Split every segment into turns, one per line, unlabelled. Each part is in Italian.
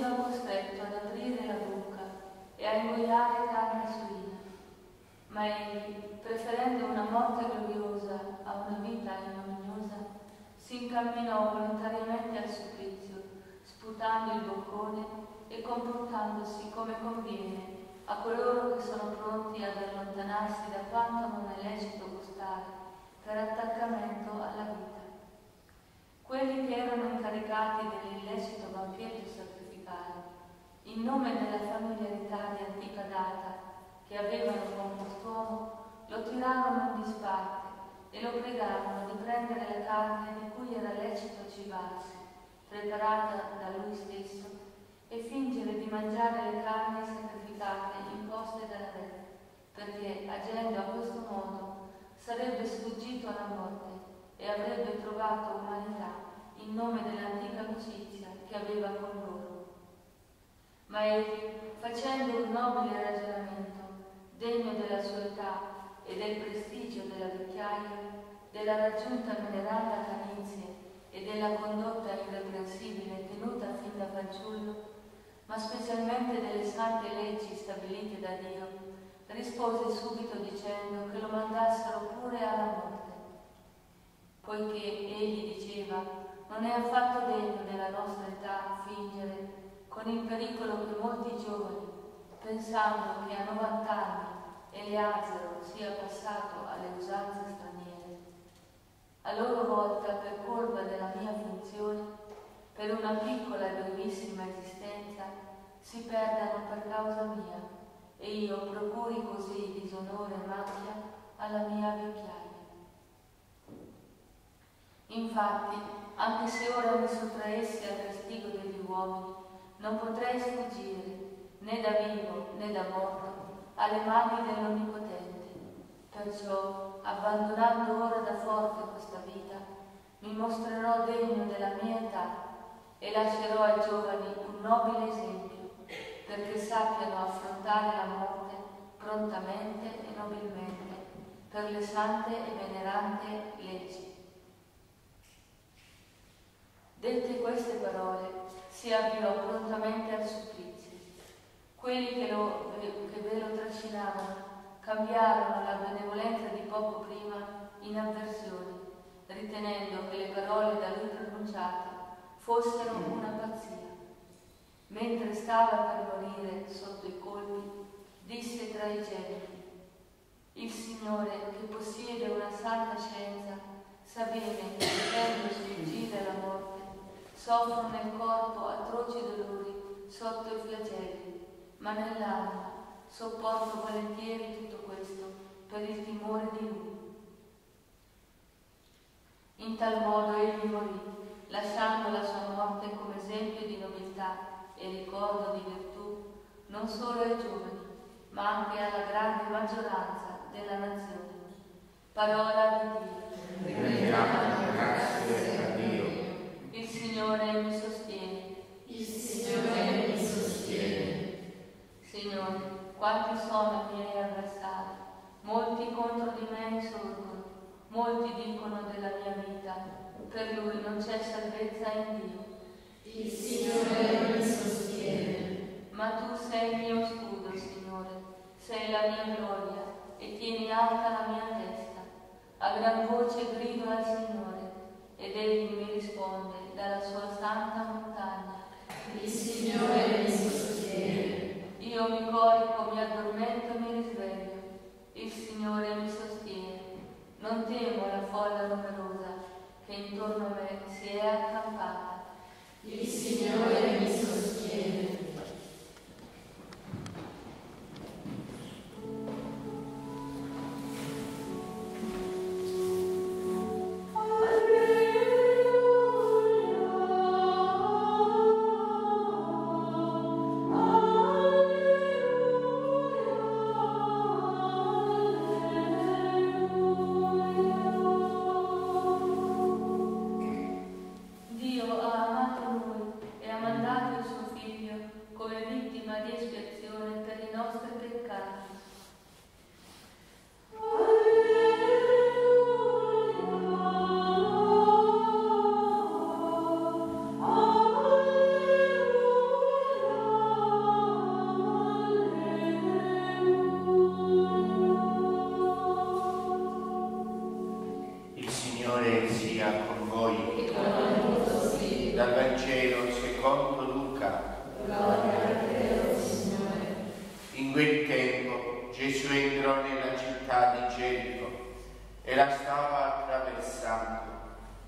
veniva costretto ad aprire la bocca e a ingoiare carne suina. Ma egli, preferendo una morte gloriosa a una vita ignominiosa, si incamminò volontariamente al supplizio, sputando il boccone e comportandosi come conviene a coloro che sono pronti ad allontanarsi da quanto non è lecito gustare per attaccamento alla vita. Quelli che erano incaricati dell'illecito vampiro vampirio sacrificale, in nome della familiarità di antica data che avevano con quest'uomo, lo tirarono in disparte e lo pregarono di prendere la carne di cui era lecito cibarsi, preparata da lui stesso, e fingere di mangiare le carni sacrificate imposte dal re, perché agendo a questo modo sarebbe sfuggito alla morte e avrebbe trovato umanità in nome dell'antica amicizia che aveva con loro. Ma egli, facendo un nobile ragionamento, degno della sua età e del prestigio della vecchiaia, della raggiunta veneranda canizie e della condotta irreprensibile tenuta fin da fanciullo, ma specialmente delle sante leggi stabilite da Dio, rispose subito dicendo che lo mandassero pure alla morte, poiché egli diceva non è affatto degno della nostra età fingere con il pericolo che molti giovani, pensando che a 90 anni Eleazaro sia passato alle usanze straniere, a loro volta per colpa della mia funzione, per una piccola e brevissima esistenza, si perdano per causa mia e io procuri così disonore e macchia alla mia vecchiaia. Infatti, anche se ora mi sottraessi al castigo degli uomini, non potrei sfuggire né da vivo né da morto alle mani dell'Onnipotente. Perciò, abbandonando ora da forte questa vita, mi mostrerò degno della mia età e lascerò ai giovani un nobile esempio perché sappiano affrontare la morte prontamente e nobilmente per le sante e venerante leggi. Dette queste parole, si avviò prontamente al supplizio. Quelli che, lo, che ve lo trascinavano cambiarono la benevolenza di poco prima in avversione, ritenendo che le parole da lui pronunciate fossero una pazzia. Mentre stava per morire sotto i colpi, disse tra i genti, il Signore che possiede una santa scienza sa bene che potendo sfuggire alla morte, soffro nel corpo atroci dolori sotto i flagelli, ma nell'anima sopporto volentieri tutto questo per il timore di Lui. In tal modo egli morì, lasciando la sua morte come esempio di nobiltà e ricordo di virtù non solo ai giovani, ma anche alla grande maggioranza della nazione. Parola di Dio.
Grazie
Signore mi sostiene.
Il Signore mi sostiene.
Signore, quanti sono i miei avversari? Molti contro di me insorgono, molti dicono della mia vita, per lui non c'è salvezza in Dio.
Il Signore mi sostiene.
Ma tu sei il mio scudo, Signore, sei la mia gloria e tieni alta la mia testa. A gran voce grido al Signore ed egli mi risponde dalla sua santa montagna.
Il Signore mi sostiene.
Io mi corico, mi addormento e mi risveglio. Il Signore mi sostiene. Non temo la folla numerosa Dal Vangelo secondo Luca. Gloria a te, Signore. In quel
tempo Gesù entrò nella città
di Gerico e la stava attraversando.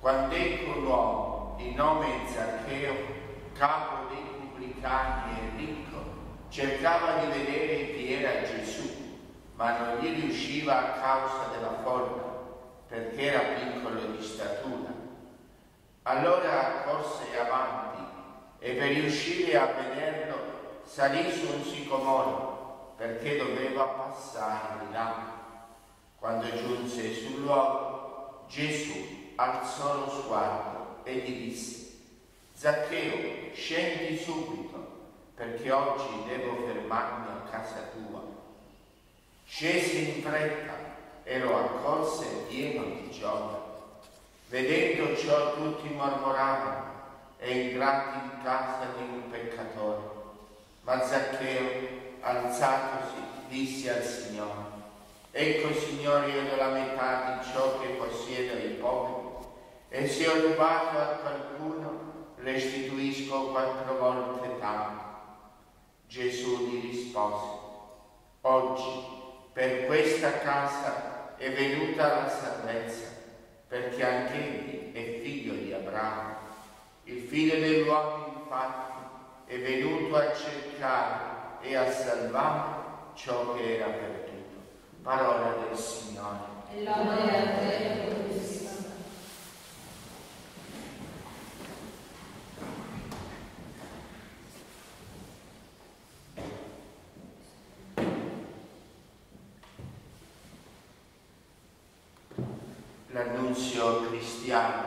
Quando ecco un uomo di nome Zaccheo, capo dei pubblicani e ricco, cercava di vedere chi era Gesù, ma non gli riusciva a causa della folla, perché era piccolo di statura. Allora corse avanti e per riuscire a vederlo salì su un sicomoro, perché doveva passare di là. Quando giunse sul luogo, Gesù alzò lo sguardo e gli disse, Zaccheo, scendi subito, perché oggi devo fermarmi a casa tua. Scese in fretta e lo accolse pieno di gioia. Vedendo ciò tutti mormoravano e entrati in casa di un peccatore. Ma Zaccheo, alzatosi, disse al Signore, Ecco Signore, io do la metà di ciò che possiedo ai poveri, e se ho rubato a qualcuno, restituisco quattro volte tanto. Gesù gli rispose, oggi per questa casa è venuta la salvezza, perché anche egli è figlio di Abramo. Il figlio dell'uomo infatti è venuto a cercare e a salvare ciò che era perduto parola del Signore.
Lode a te, Cristo.
L'annunzio cristiano,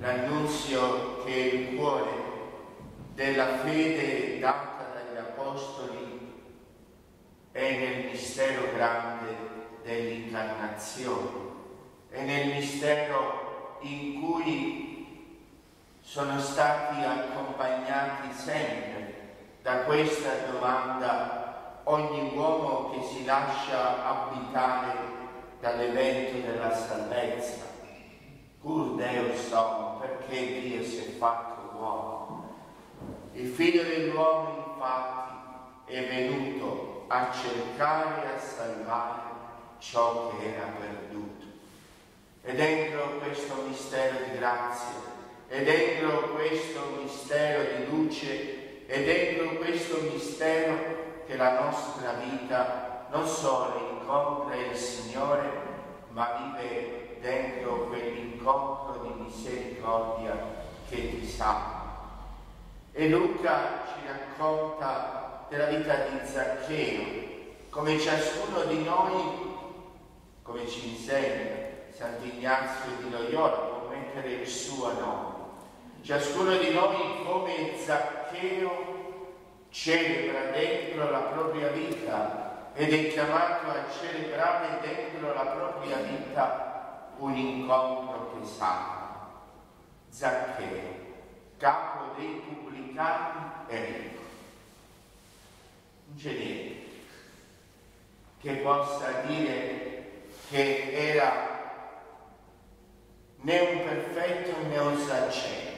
l'annunzio che è il cuore della fede data dagli Apostoli è nel mistero grande dell'incarnazione, è nel mistero in cui sono stati accompagnati sempre da questa domanda ogni uomo che si lascia abitare dall'evento della salvezza. Pur Deo sono, perché Dio si è fatto uomo. Il figlio dell'uomo infatti è venuto a cercare e a salvare ciò che era perduto. E dentro questo mistero di grazia, e dentro questo mistero di luce, e dentro questo mistero che la nostra vita non solo incontra il Signore, ma vive dentro quell'incontro di misericordia che ti salva. E Luca ci racconta della vita di Zaccheo, come ciascuno di noi, come ci insegna Sant'Ignazio di Loyola, può mettere il suo nome. Ciascuno di noi, come Zaccheo, celebra dentro la propria vita ed è chiamato a celebrare dentro la propria vita un incontro che salva. Zaccheo, capo dei pubblicani e ricco non c'è niente che possa dire che era né un perfetto né un saggente.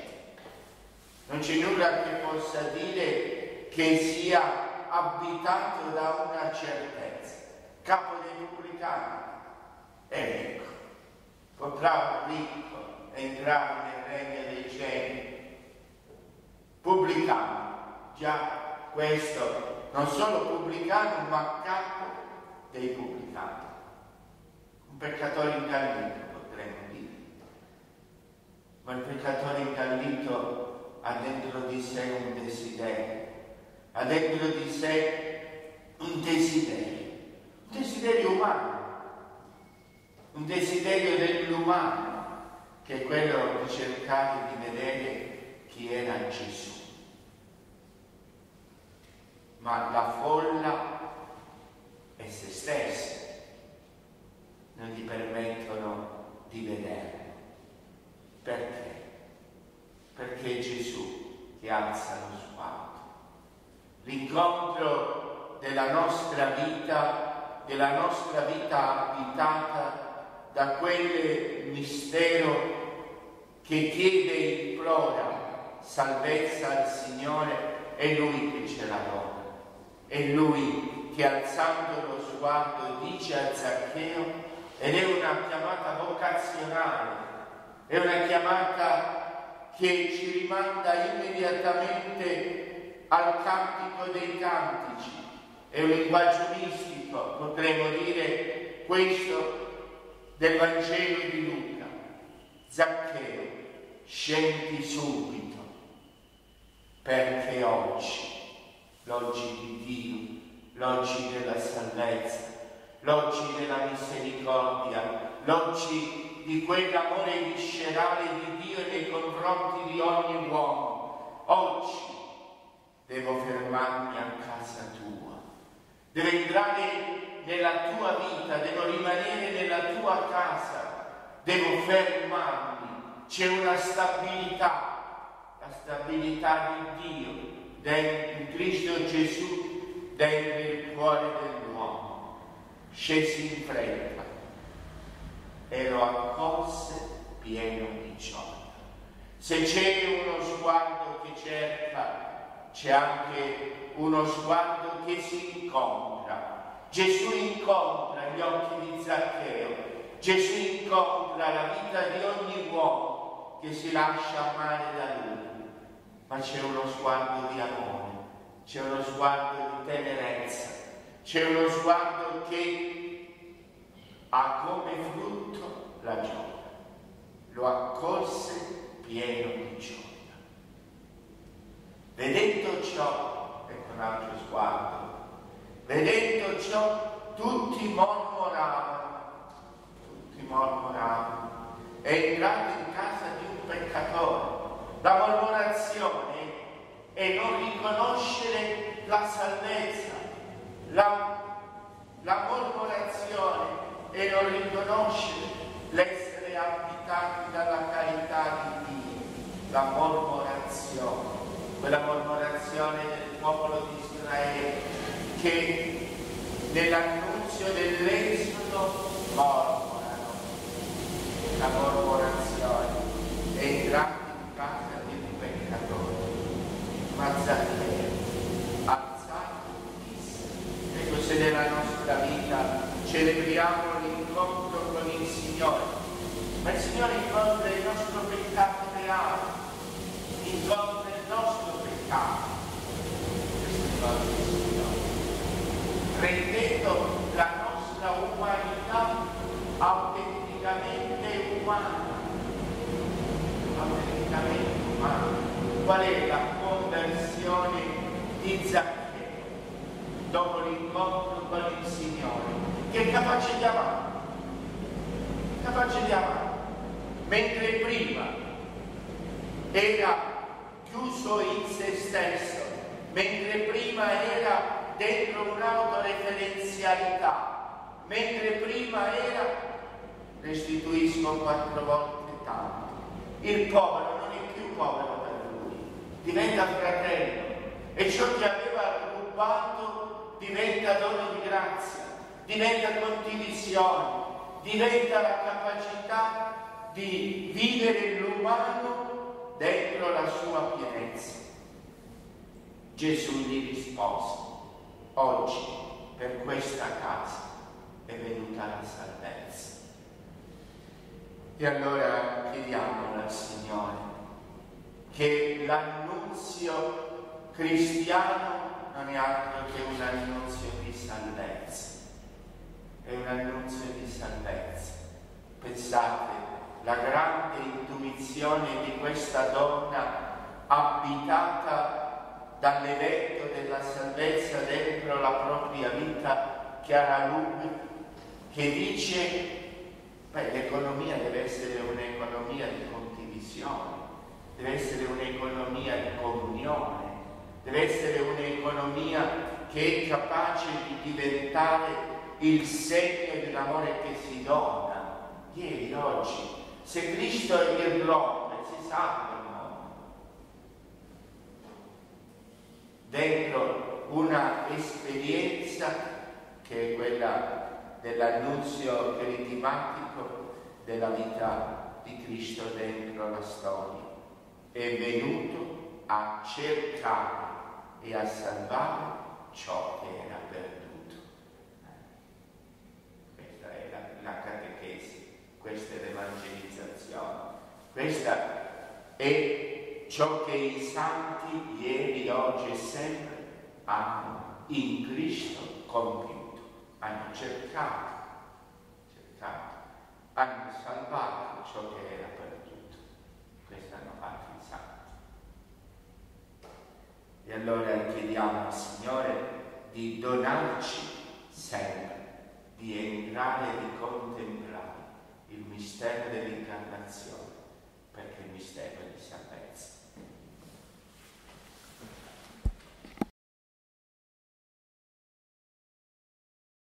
Non c'è nulla che possa dire che sia abitato da una certezza. Capo dei pubblicani è ricco, potrà ricco entrare nel regno dei cieli. Pubblicano, già questo non solo pubblicano ma capo dei pubblicani. Un peccatore incallito potremmo dire, ma il peccatore incallito ha dentro di sé un desiderio, ha dentro di sé un desiderio, un desiderio umano, un desiderio dell'umano, che è quello di cercare di vedere chi era Gesù ma la folla e se stesse non gli permettono di vederlo. Perché? Perché Gesù ti alza lo sguardo. L'incontro della nostra vita, della nostra vita abitata da quel mistero che chiede e implora salvezza al Signore, è Lui che ce la dona. È lui che alzando lo sguardo dice a Zaccheo ed è una chiamata vocazionale, è una chiamata che ci rimanda immediatamente al cantico dei cantici. È un linguaggio mistico, potremmo dire questo del Vangelo di Luca. Zaccheo, scendi subito, perché oggi, l'oggi di Dio, l'oggi della salvezza, l'oggi della misericordia, l'oggi di quell'amore viscerale di Dio nei confronti di ogni uomo. Oggi devo fermarmi a casa tua, devo entrare nella tua vita, devo rimanere nella tua casa, devo fermarmi. C'è una stabilità, stabilità di Dio dentro Cristo Gesù dentro il cuore dell'uomo scesi in fretta e lo accolse pieno di gioia. Se c'è uno sguardo che cerca, c'è anche uno sguardo che si incontra. Gesù incontra gli occhi di Zaccheo, Gesù incontra la vita di ogni uomo che si lascia amare da lui, ma c'è uno sguardo di amore, c'è uno sguardo di tenerezza, c'è uno sguardo che ha come frutto la gioia. Lo accolse pieno di gioia. Vedendo ciò, ecco un altro sguardo, vedendo ciò tutti mormoravano, tutti mormoravano. È entrato in casa di un peccatore. La mormorazione è non riconoscere la salvezza, la, la mormorazione e non riconoscere l'essere abitati dalla carità di Dio, la mormorazione, quella mormorazione del popolo di Israele che nell'annunzio dell'Esodo mormorano, la mormorazione, entrati in casa di un peccatore, ma Zaccheo se nella nostra vita celebriamo l'incontro con il Signore, ma il Signore incontra il nostro peccato reale, incontra il nostro peccato. Queste cose del Signore, rendendo la nostra umanità autenticamente umana, autenticamente umana. Qual è la conversione di Zaccaria? dopo l'incontro con il Signore, che è capace di amare, capace di amare, mentre prima era se stesso, mentre prima era dentro un'autoreferenzialità, mentre prima era restituisco quattro volte tanto. Il povero non è più povero per lui, diventa fratello e ciò che aveva rubato diventa dono di grazia, diventa condivisione, diventa la capacità di vivere l'umano dentro la sua pienezza. Gesù gli rispose, oggi per questa casa è venuta la salvezza. E allora chiediamo al Signore che l'annunzio cristiano non è altro che un annunzio di salvezza. È un annunzio di salvezza. Pensate, la grande intuizione di questa donna abitata dall'evento della salvezza dentro la propria vita chiara lume, che dice, beh, l'economia deve essere un'economia di condivisione, deve essere un'economia di comunione, deve essere un'economia che è capace di diventare il segno dell'amore che si dona. Ieri, oggi, se Cristo è il rompe, si salva il mondo. Dentro una esperienza che è quella dell'annunzio crismatico della vita di Cristo dentro la storia. È venuto a cercare e a salvare ciò che era perduto. Questa è la, la catechesi, questa è l'evangelizzazione, questa è ciò che i santi ieri, oggi e sempre hanno in Cristo compiuto, hanno cercato, cercato, hanno salvato ciò che era perduto. Questo hanno fatto i santi. E allora chiediamo al Signore di donarci sempre, di entrare e di contemplare il mistero dell'incarnazione